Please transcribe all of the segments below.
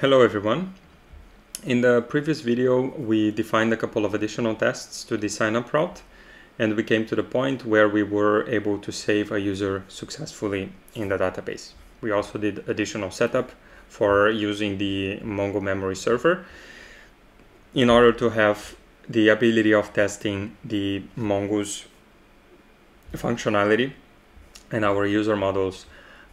Hello everyone. In the previous video we defined a couple of additional tests to the sign-up route and we came to the point where we were able to save a user successfully in the database. We also did additional setup for using the Mongo memory server in order to have the ability of testing the Mongoose functionality and our user models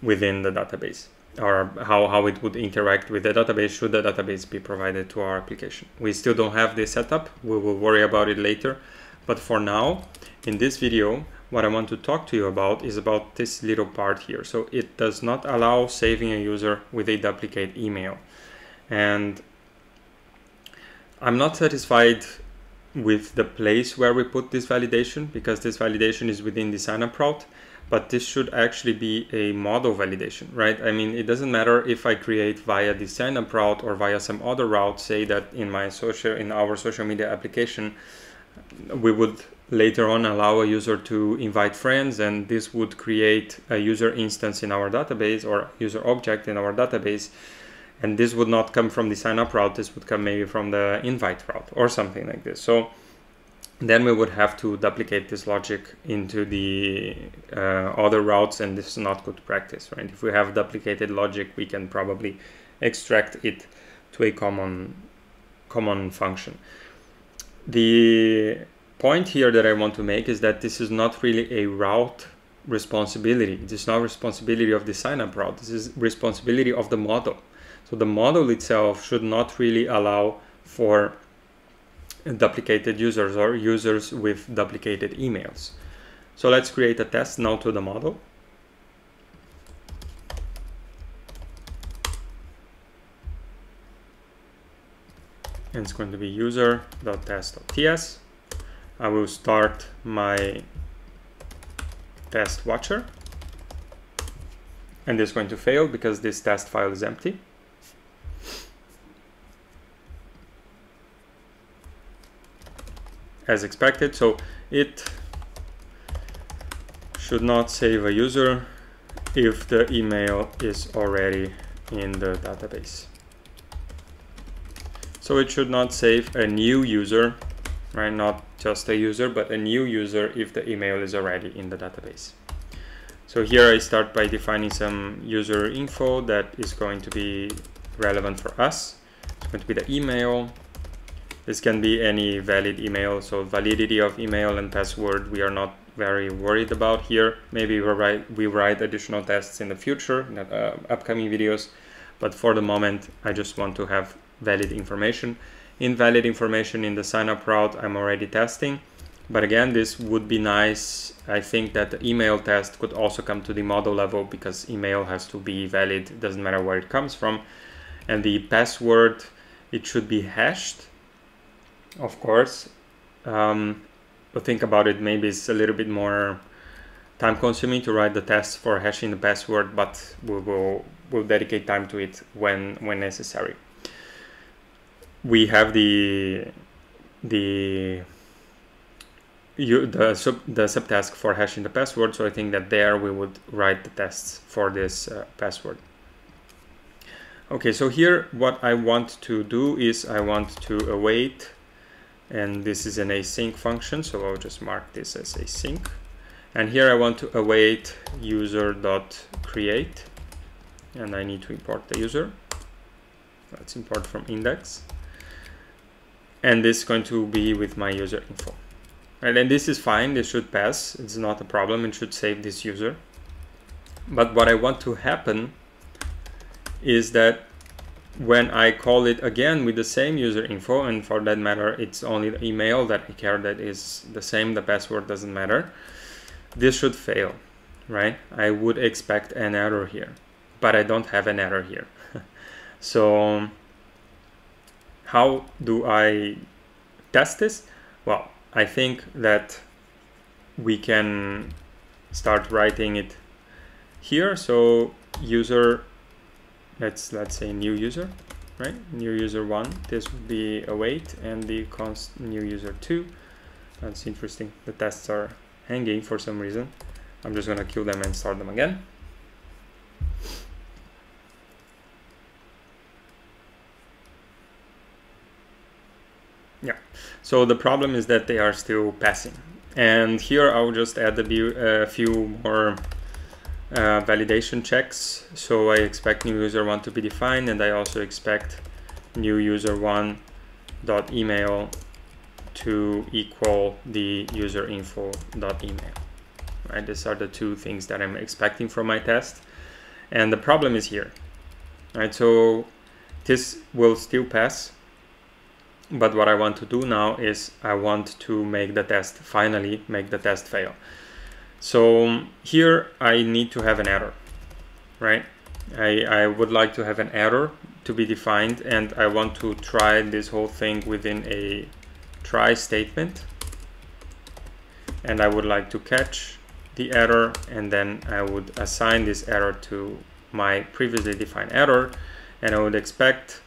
within the database or how, how it would interact with the database should the database be provided to our application. We still don't have this setup. We will worry about it later. But for now, in this video, what I want to talk to you about is about this little part here. So it does not allow saving a user with a duplicate email. And I'm not satisfied with the place where we put this validation because this validation is within the signup route but this should actually be a model validation, right? I mean, it doesn't matter if I create via the signup route or via some other route, say that in my social, in our social media application, we would later on allow a user to invite friends and this would create a user instance in our database or user object in our database. And this would not come from the sign up route, this would come maybe from the invite route or something like this. So then we would have to duplicate this logic into the uh, other routes and this is not good practice right? If we have duplicated logic we can probably extract it to a common common function. The point here that I want to make is that this is not really a route responsibility. It is not responsibility of the sign-up route. This is responsibility of the model. So the model itself should not really allow for duplicated users or users with duplicated emails. So let's create a test now to the model. And it's going to be user.test.ts. I will start my test watcher. And it's going to fail because this test file is empty. As expected. So it should not save a user if the email is already in the database. So it should not save a new user, right? Not just a user, but a new user if the email is already in the database. So here I start by defining some user info that is going to be relevant for us. It's going to be the email, this can be any valid email, so validity of email and password we are not very worried about here. Maybe we write, we write additional tests in the future, in uh, upcoming videos, but for the moment I just want to have valid information. Invalid information in the sign-up route I'm already testing, but again this would be nice. I think that the email test could also come to the model level because email has to be valid, doesn't matter where it comes from. And the password, it should be hashed of course. Um, but think about it, maybe it's a little bit more time consuming to write the test for hashing the password, but we will we'll dedicate time to it when when necessary. We have the the you, the sub the subtask for hashing the password, so I think that there we would write the tests for this uh, password. Okay, so here what I want to do is I want to await and this is an async function so I'll just mark this as async. And here I want to await user.create and I need to import the user. Let's import from index. And this is going to be with my user info. And then this is fine this should pass it's not a problem it should save this user. But what I want to happen is that when I call it again with the same user info, and for that matter, it's only the email that I care that is the same, the password doesn't matter, this should fail, right? I would expect an error here, but I don't have an error here. so how do I test this? Well, I think that we can start writing it here. So user let's let's say new user right? New user one this would be await and the const new user two. That's interesting. The tests are hanging for some reason. I'm just gonna kill them and start them again. Yeah. So the problem is that they are still passing. And here i'll just add a few more uh, validation checks. So I expect new user one to be defined and I also expect new user one dot email to equal the user info dot email. Right, these are the two things that I'm expecting from my test. And the problem is here. Right, so this will still pass but what I want to do now is I want to make the test finally make the test fail so here I need to have an error right? I, I would like to have an error to be defined and I want to try this whole thing within a try statement. And I would like to catch the error and then I would assign this error to my previously defined error and I would expect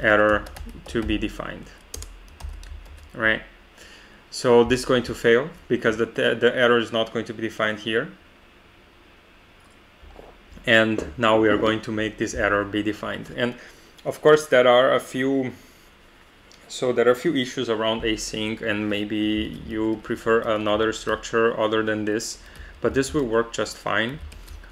error to be defined right so this is going to fail because the, the error is not going to be defined here. And now we are going to make this error be defined. And of course there are a few so there are a few issues around async and maybe you prefer another structure other than this but this will work just fine.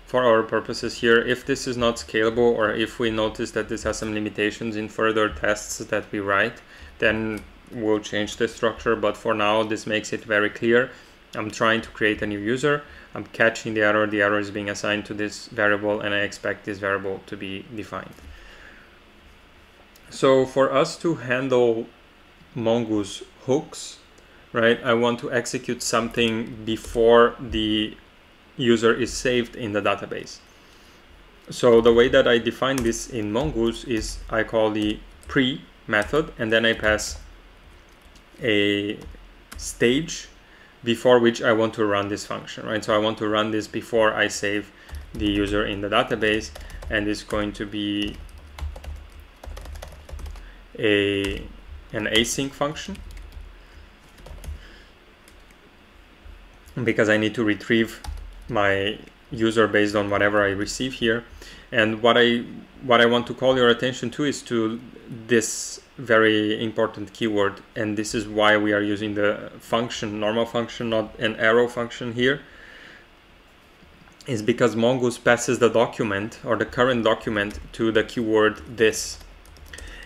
For our purposes here if this is not scalable or if we notice that this has some limitations in further tests that we write then we'll change the structure but for now this makes it very clear. I'm trying to create a new user. I'm catching the error. The error is being assigned to this variable and I expect this variable to be defined. So for us to handle mongoose hooks right I want to execute something before the user is saved in the database. So the way that I define this in mongoose is I call the pre method and then I pass a stage before which I want to run this function, right? So I want to run this before I save the user in the database and it's going to be a an async function because I need to retrieve my user based on whatever I receive here and what I what I want to call your attention to is to this very important keyword. And this is why we are using the function normal function not an arrow function here. Is because mongoose passes the document or the current document to the keyword this.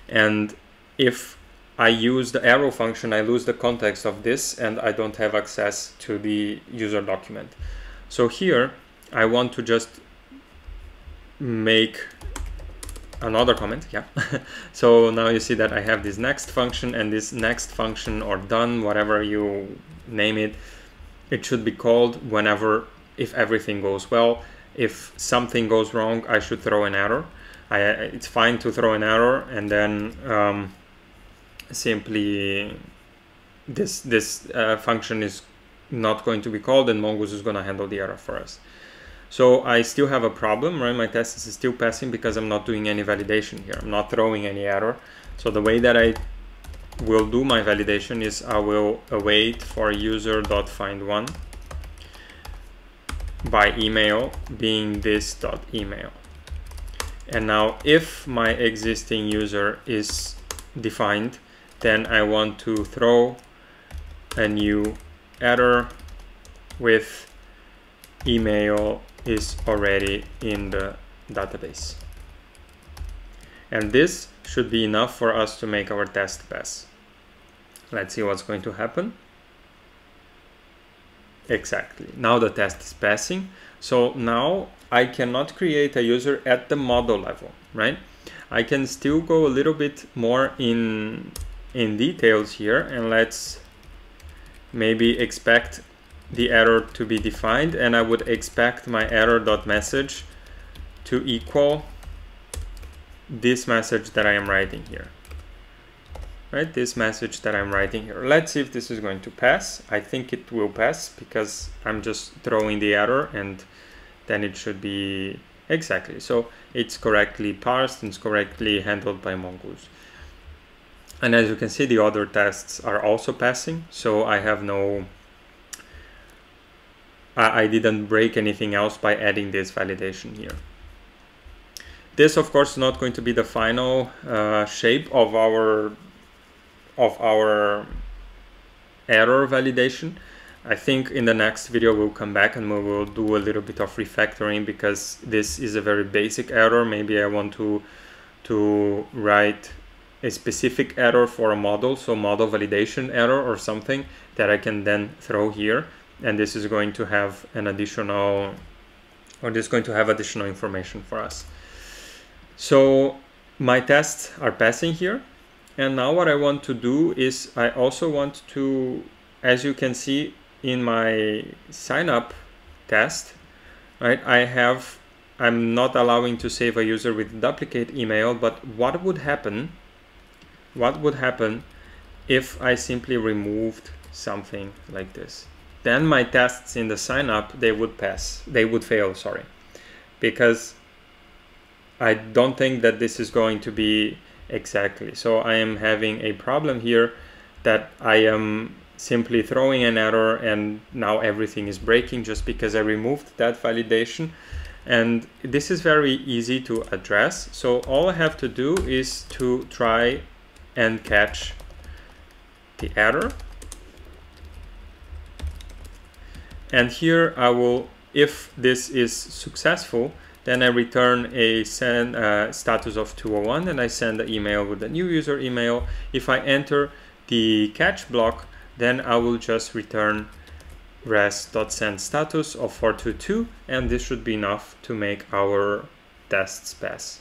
And if I use the arrow function I lose the context of this and I don't have access to the user document. So here I want to just make another comment yeah. So now you see that I have this next function and this next function or done whatever you name it. It should be called whenever if everything goes well. If something goes wrong I should throw an error. I, it's fine to throw an error and then um, simply this this uh, function is not going to be called and Mongoose is going to handle the error for us so I still have a problem, right? My test is still passing because I'm not doing any validation here. I'm not throwing any error. So the way that I will do my validation is I will await for user.findOne by email being this dot email. And now if my existing user is defined, then I want to throw a new error with email is already in the database. And this should be enough for us to make our test pass. Let's see what's going to happen. Exactly. Now the test is passing. So now I cannot create a user at the model level, right? I can still go a little bit more in in details here and let's maybe expect the error to be defined and I would expect my error.message to equal this message that I am writing here. Right, this message that I'm writing here. Let's see if this is going to pass. I think it will pass because I'm just throwing the error and then it should be exactly. So it's correctly parsed and it's correctly handled by Mongoose. And as you can see, the other tests are also passing. So I have no I didn't break anything else by adding this validation here. This of course is not going to be the final uh, shape of our of our error validation. I think in the next video we'll come back and we will do a little bit of refactoring because this is a very basic error. Maybe I want to to write a specific error for a model, so model validation error or something that I can then throw here. And this is going to have an additional, or this is going to have additional information for us. So my tests are passing here. And now what I want to do is I also want to, as you can see in my sign up test, right, I have, I'm not allowing to save a user with duplicate email, but what would happen, what would happen if I simply removed something like this? Then my tests in the sign up, they would pass, they would fail, sorry, because I don't think that this is going to be exactly. So I am having a problem here that I am simply throwing an error and now everything is breaking just because I removed that validation. And this is very easy to address. So all I have to do is to try and catch the error. And here I will, if this is successful, then I return a send uh, status of 201 and I send the email with the new user email. If I enter the catch block, then I will just return res.send status of 422 and this should be enough to make our tests pass.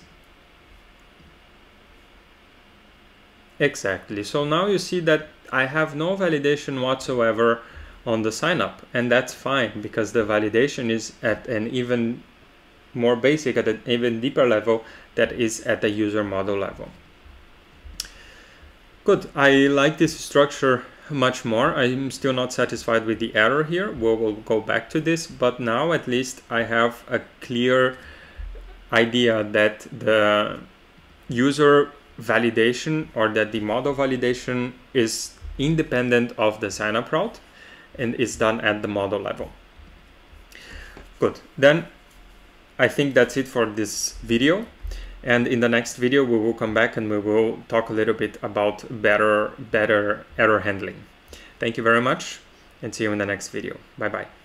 Exactly. So now you see that I have no validation whatsoever on the sign up and that's fine because the validation is at an even more basic at an even deeper level that is at the user model level. Good, I like this structure much more. I'm still not satisfied with the error here. We will go back to this, but now at least I have a clear idea that the user validation or that the model validation is independent of the sign-up route and is done at the model level. Good, then I think that's it for this video. And in the next video, we will come back and we will talk a little bit about better, better error handling. Thank you very much and see you in the next video. Bye bye.